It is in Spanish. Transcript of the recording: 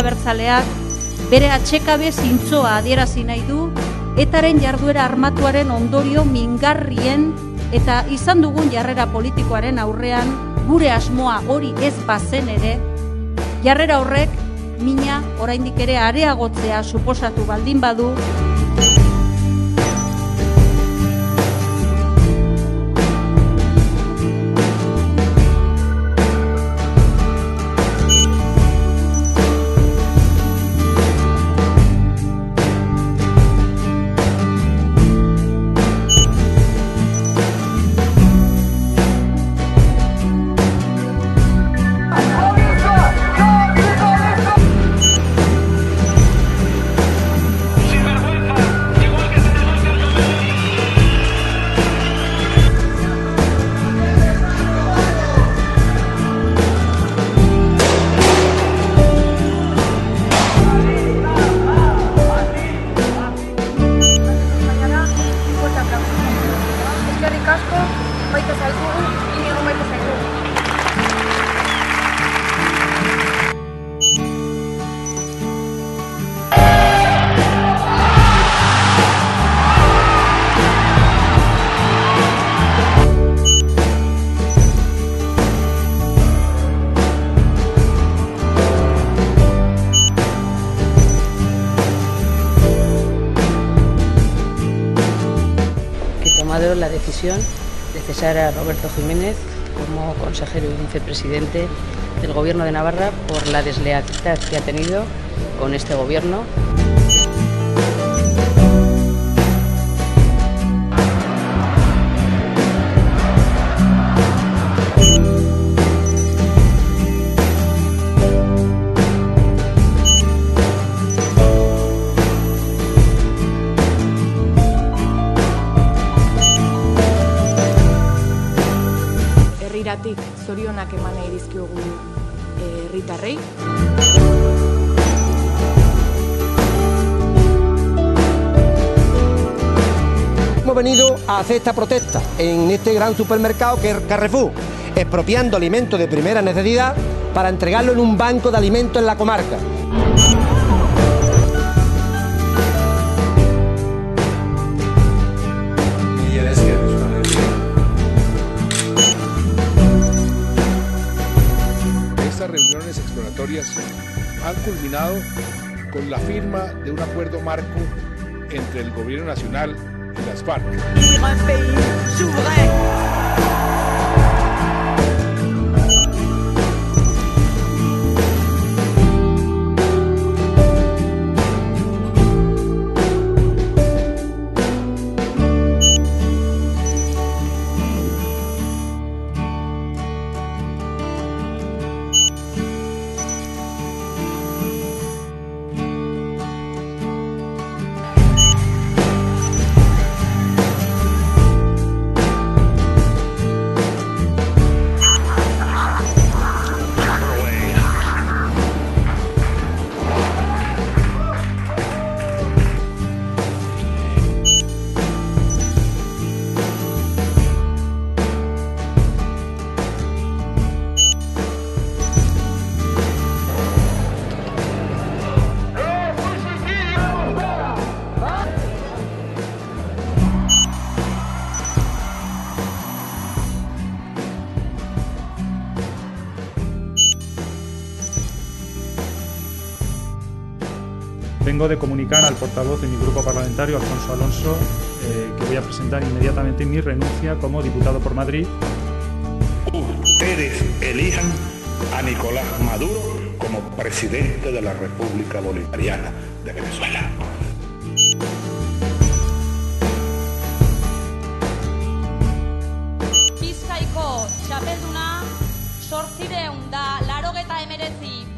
Abertzaleak bere atxekabe zintzoa adierazi nahi du etaren jarduera armatuaren ondorio mingarrien eta izan dugun jarrera politikoaren aurrean gure asmoa hori ez bazen ere, jarrera horrek mina oraindik ere areagotzea suposatu baldin badu, la decisión de cesar a Roberto Jiménez como consejero y vicepresidente del Gobierno de Navarra por la deslealtad que ha tenido con este Gobierno. Herriratik zorionak eman nahi dizkiogu eh, herritarrei. Hemos venido a hacer esta protesta en este gran supermercado que es Carrefour, expropiando alimentos de primera necesidad para entregarlo en un banco de alimentos en la comarca. Con la firma de un acuerdo marco entre el Gobierno Nacional y las FARC. Vengo de comunicar al portavoz de mi grupo parlamentario, Alfonso Alonso, eh, que voy a presentar inmediatamente mi renuncia como diputado por Madrid. Ustedes elijan a Nicolás Maduro como presidente de la República Bolivariana de Venezuela. Bizkaiko txapelduna sortzireun da larogeta emerezi